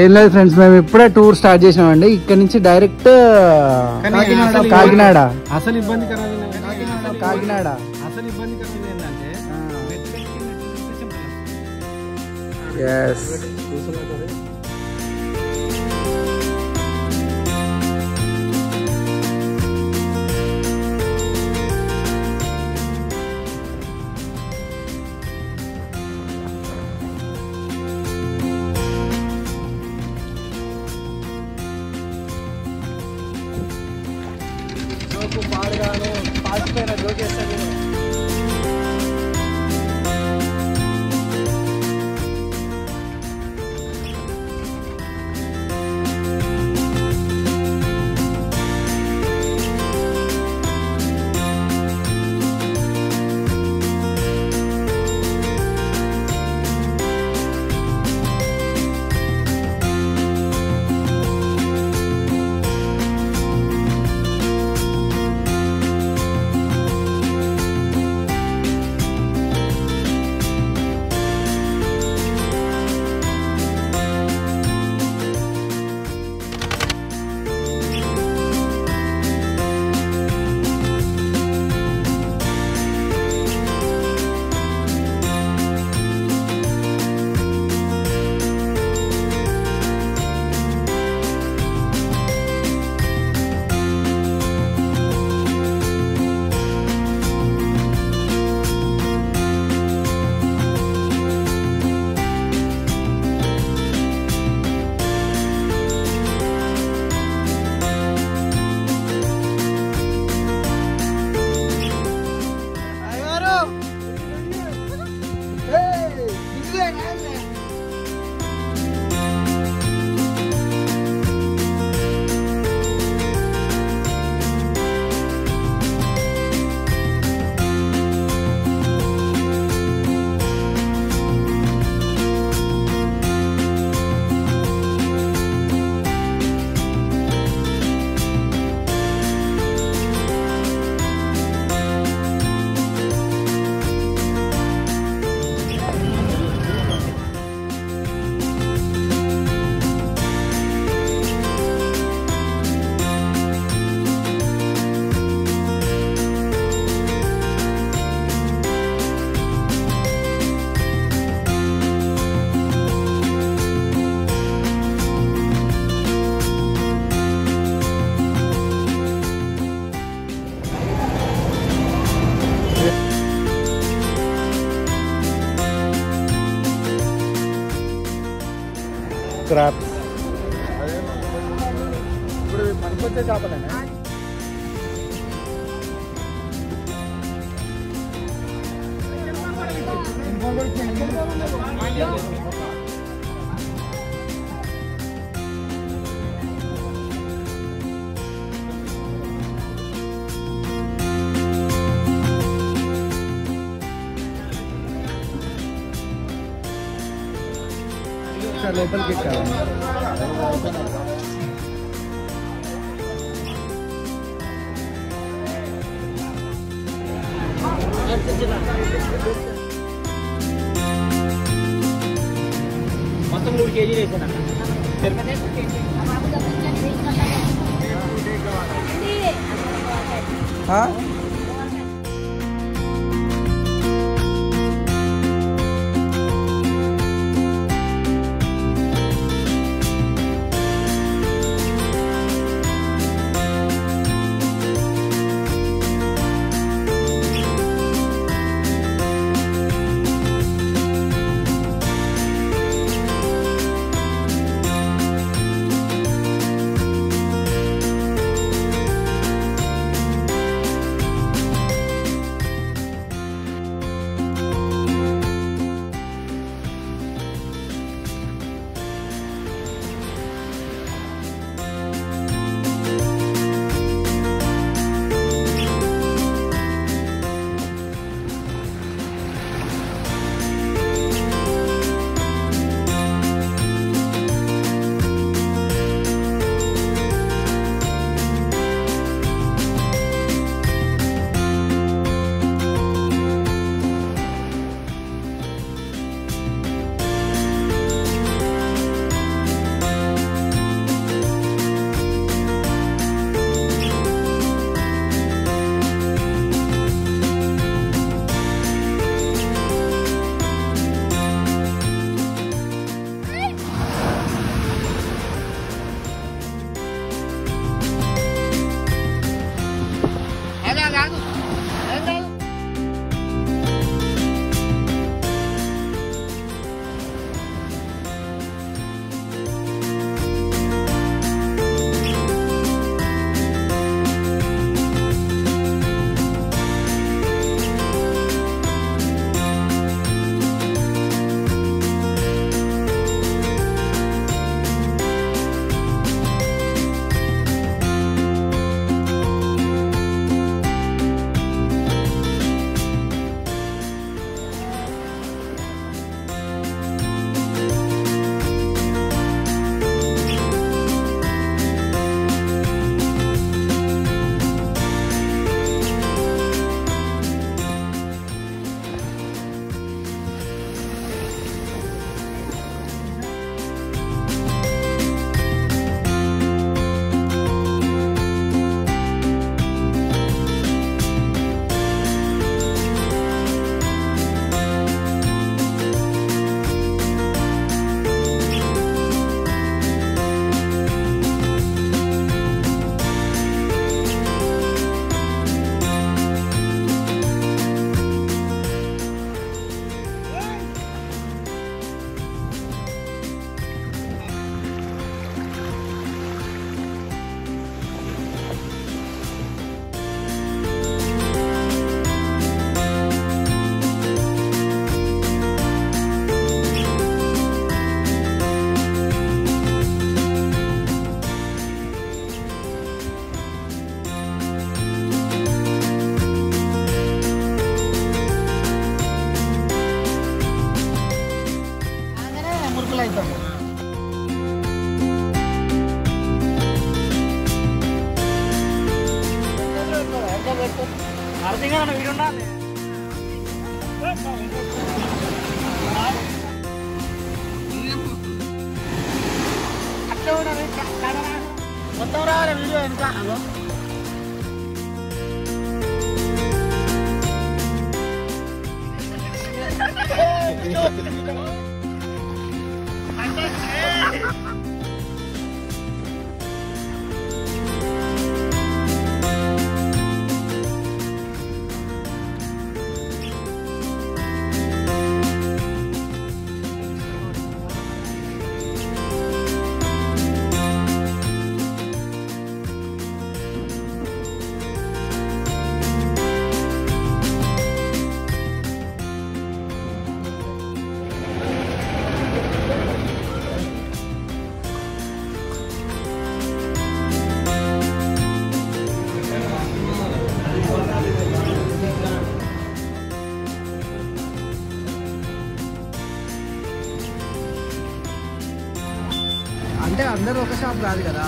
ఏం లేదు ఫ్రెండ్స్ మేము ఇప్పుడే టూర్ స్టార్ట్ చేసినామండి. ఇక్కడ నుంచి డైరెక్ట్ కాకినాడ. కాకినాడ. అసలు ఇబ్బందికరమైన కాకినాడ. అసలు ఇబ్బందికరమైన ఏంటంటే ఎస్ పాడుగాను పాసిపోయిన జోకేస్తాను క్రాప్ ఇప్పుడు పనికొచ్చే చేపలేనా లోపలికి ఎక్కాలి మొత్తం మూడు కేజీలు వేసాను ఆ? మొత్తం రావాలి వీడియో ఎంత Go! అంటే అందరూ ఒక షాప్ కాదు కదా.